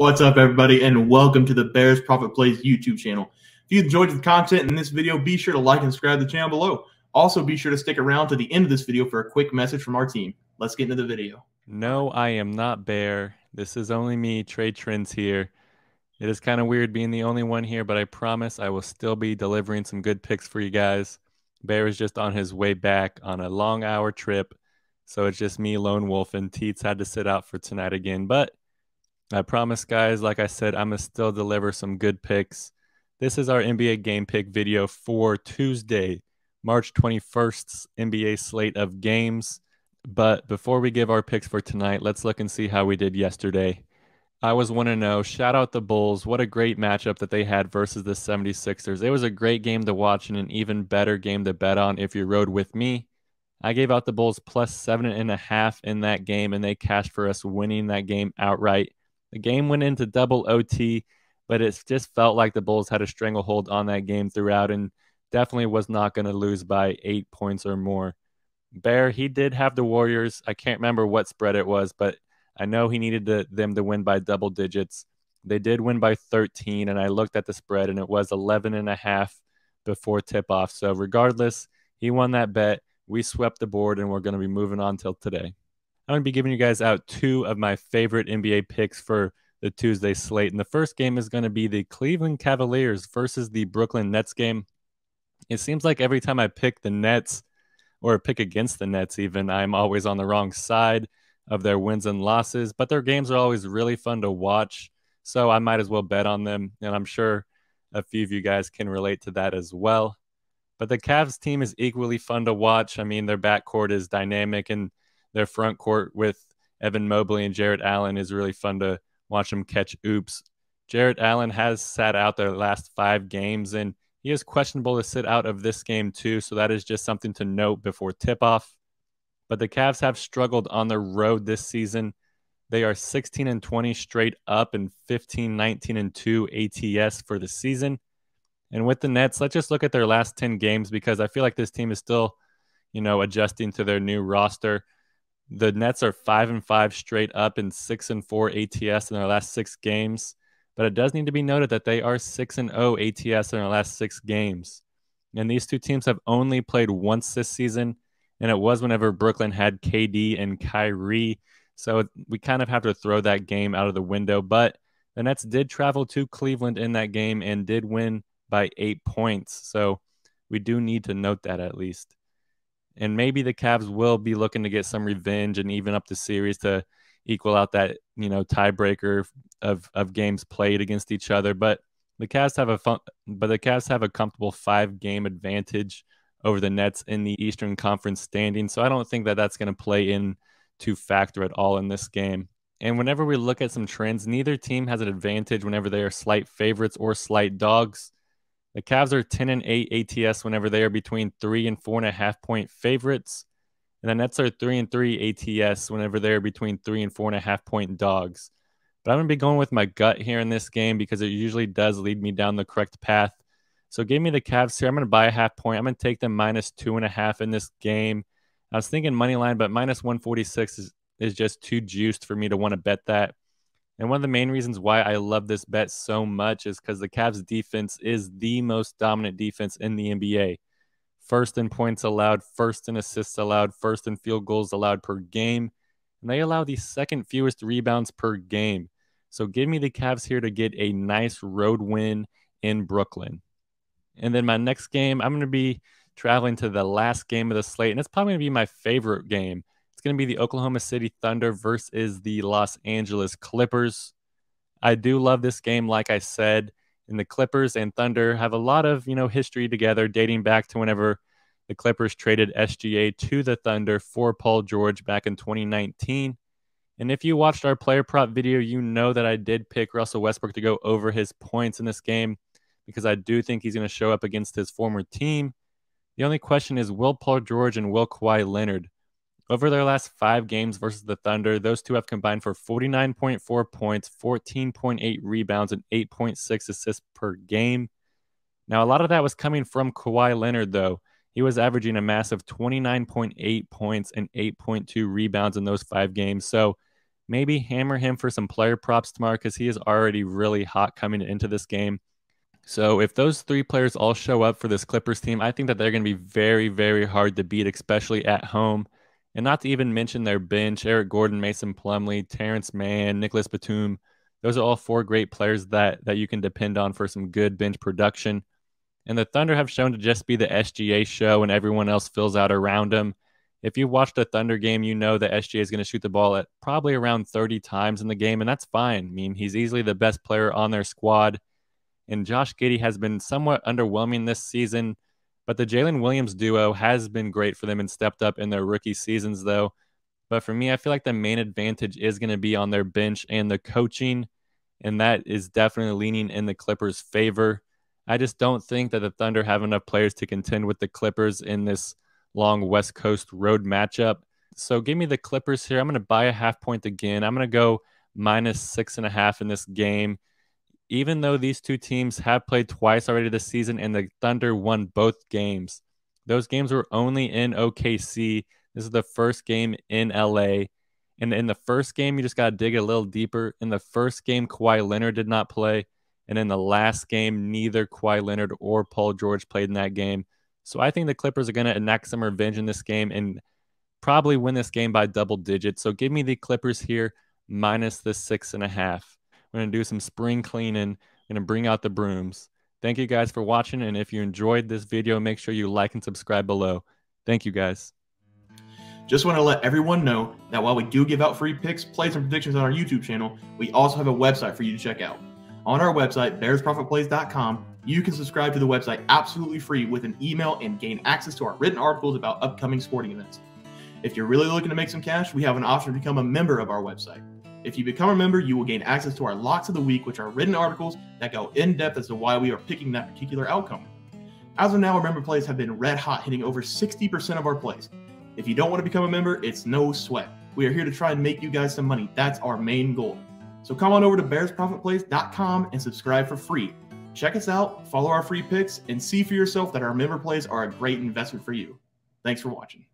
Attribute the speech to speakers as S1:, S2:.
S1: What's up, everybody, and welcome to the Bears Profit Plays YouTube channel. If you enjoyed the content in this video, be sure to like and subscribe to the channel below. Also, be sure to stick around to the end of this video for a quick message from our team. Let's get into the video.
S2: No, I am not Bear. This is only me, Trey Trends here. It is kind of weird being the only one here, but I promise I will still be delivering some good picks for you guys. Bear is just on his way back on a long hour trip. So it's just me, Lone Wolf, and Teets had to sit out for tonight again. But I promise, guys, like I said, I'm going to still deliver some good picks. This is our NBA game pick video for Tuesday, March 21st, NBA slate of games. But before we give our picks for tonight, let's look and see how we did yesterday. I was 1 0. Shout out the Bulls. What a great matchup that they had versus the 76ers. It was a great game to watch and an even better game to bet on if you rode with me. I gave out the Bulls plus seven and a half in that game, and they cashed for us winning that game outright. The game went into double OT, but it just felt like the Bulls had a stranglehold on that game throughout and definitely was not going to lose by eight points or more. Bear, he did have the Warriors. I can't remember what spread it was, but I know he needed to, them to win by double digits. They did win by 13, and I looked at the spread, and it was 11 and a half before tip off. So, regardless, he won that bet. We swept the board, and we're going to be moving on till today. I'm going to be giving you guys out two of my favorite NBA picks for the Tuesday slate. And the first game is going to be the Cleveland Cavaliers versus the Brooklyn Nets game. It seems like every time I pick the Nets or pick against the Nets, even, I'm always on the wrong side of their wins and losses, but their games are always really fun to watch. So I might as well bet on them. And I'm sure a few of you guys can relate to that as well. But the Cavs team is equally fun to watch. I mean, their backcourt is dynamic and their front court with Evan Mobley and Jarrett Allen is really fun to watch them catch oops. Jarrett Allen has sat out their last five games and he is questionable to sit out of this game too. So that is just something to note before tip off but the Cavs have struggled on the road this season. They are 16 and 20 straight up and 15, 19 and 2 ATS for the season. And with the Nets, let's just look at their last 10 games because I feel like this team is still, you know, adjusting to their new roster. The Nets are 5 and 5 straight up and 6 and 4 ATS in their last 6 games. But it does need to be noted that they are 6 and 0 ATS in their last 6 games. And these two teams have only played once this season and it was whenever Brooklyn had KD and Kyrie. So we kind of have to throw that game out of the window. But the Nets did travel to Cleveland in that game and did win by eight points. So we do need to note that at least. And maybe the Cavs will be looking to get some revenge and even up the series to equal out that you know tiebreaker of of games played against each other. But the Cavs have a fun, but the Cavs have a comfortable five game advantage over the Nets in the Eastern Conference standing. So I don't think that that's going to play in to factor at all in this game. And whenever we look at some trends, neither team has an advantage whenever they are slight favorites or slight dogs. The Cavs are 10 and 8 ATS whenever they are between three and four and a half point favorites. And the Nets are three and three ATS whenever they're between three and four and a half point dogs. But I'm going to be going with my gut here in this game because it usually does lead me down the correct path. So give me the Cavs here. I'm going to buy a half point. I'm going to take them minus two and a half in this game. I was thinking money line, but minus 146 is, is just too juiced for me to want to bet that. And one of the main reasons why I love this bet so much is because the Cavs defense is the most dominant defense in the NBA. First in points allowed, first in assists allowed, first in field goals allowed per game. And they allow the second fewest rebounds per game. So give me the Cavs here to get a nice road win in Brooklyn. And then my next game, I'm going to be traveling to the last game of the slate, and it's probably going to be my favorite game. It's going to be the Oklahoma City Thunder versus the Los Angeles Clippers. I do love this game, like I said. And the Clippers and Thunder have a lot of you know history together, dating back to whenever the Clippers traded SGA to the Thunder for Paul George back in 2019. And if you watched our player prop video, you know that I did pick Russell Westbrook to go over his points in this game because I do think he's going to show up against his former team. The only question is will Paul George and will Kawhi Leonard? Over their last five games versus the Thunder, those two have combined for 49.4 points, 14.8 rebounds, and 8.6 assists per game. Now, a lot of that was coming from Kawhi Leonard, though. He was averaging a massive 29.8 points and 8.2 rebounds in those five games. So maybe hammer him for some player props tomorrow because he is already really hot coming into this game. So if those three players all show up for this Clippers team, I think that they're going to be very, very hard to beat, especially at home. And not to even mention their bench Eric Gordon, Mason Plumlee, Terance Mann, Nicolas Batum. Those are all four great players that, that you can depend on for some good bench production. And the Thunder have shown to just be the SGA show and everyone else fills out around them. If you watched a Thunder game, you know that SGA is going to shoot the ball at probably around 30 times in the game, and that's fine. I mean, he's easily the best player on their squad. And Josh Giddey has been somewhat underwhelming this season, but the Jalen Williams duo has been great for them and stepped up in their rookie seasons, though. But for me, I feel like the main advantage is going to be on their bench and the coaching, and that is definitely leaning in the Clippers' favor. I just don't think that the Thunder have enough players to contend with the Clippers in this long West Coast road matchup. So give me the Clippers here. I'm going to buy a half point again. I'm going to go minus six and a half in this game. Even though these two teams have played twice already this season and the Thunder won both games, those games were only in OKC. This is the first game in LA. And in the first game, you just got to dig a little deeper. In the first game, Kawhi Leonard did not play. And in the last game, neither Kawhi Leonard or Paul George played in that game. So I think the Clippers are going to enact some revenge in this game and probably win this game by double digits. So give me the Clippers here minus the six and a half. We're going to do some spring cleaning. We're going to bring out the brooms. Thank you guys for watching. And if you enjoyed this video, make sure you like and subscribe below. Thank you guys.
S1: Just want to let everyone know that while we do give out free picks, plays, and predictions on our YouTube channel, we also have a website for you to check out. On our website, bearsprofitplays.com, you can subscribe to the website absolutely free with an email and gain access to our written articles about upcoming sporting events. If you're really looking to make some cash, we have an option to become a member of our website. If you become a member, you will gain access to our locks of the week, which are written articles that go in depth as to why we are picking that particular outcome. As of now, our member plays have been red hot, hitting over 60% of our plays. If you don't want to become a member, it's no sweat. We are here to try and make you guys some money. That's our main goal. So come on over to bearsprofitplays.com and subscribe for free. Check us out, follow our free picks, and see for yourself that our member plays are a great investment for you. Thanks for watching.